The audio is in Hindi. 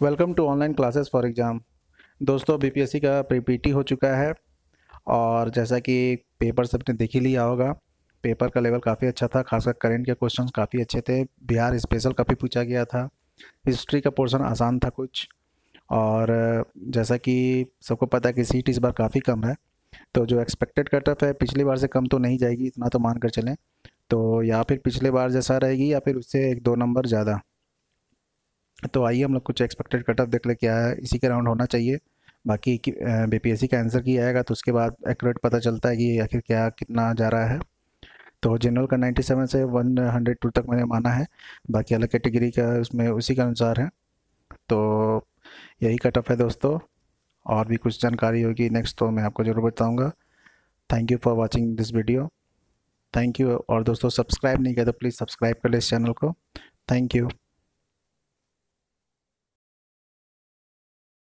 Welcome to online classes for exam दोस्तों बीपीएससी का प्रीपीटी हो चुका है और जैसा कि पेपर सबने देख ही लिया होगा पेपर का लेवल काफ़ी अच्छा था, खासकर करेंट के क्वेश्चंस काफ़ी अच्छे थे। बिहार स्पेशल काफ़ी पूछा गया था। हिस्ट्री का पोर्शन आसान था कुछ। और जैसा कि सबको पता है कि सीट इस बार काफ़ी कम है। तो जो एक्सपेक्टेड कट ऑफ़ है, पिछली बार से कम तो नहीं जाएगी, इतना तो मान कर चलें। तो या फिर पिछले बार जैसा रहेगी या फिर उससे एक दो नंबर ज़्यादा। तो आइए हम लोग कुछ एक्सपेक्टेड कट ऑफ़ देख ले क्या है, इसी के राउंड होना चाहिए। बाकी बी पी एस सी का आंसर किया आएगा तो उसके बाद एक्यूरेट पता चलता है कि आखिर क्या, कितना जा रहा है। तो जनरल का 97 से 102 तक मैंने माना है। बाकी अलग कैटेगरी का उसमें उसी के अनुसार है। तो यही कट ऑफ़ है दोस्तों। और भी कुछ जानकारी होगी नेक्स्ट तो मैं आपको ज़रूर बताऊँगा। Thank you for watching this video thank you और दोस्तों सब्सक्राइब नहीं किया तो प्लीज़ सब्सक्राइब कर ले इस चैनल को। Thank you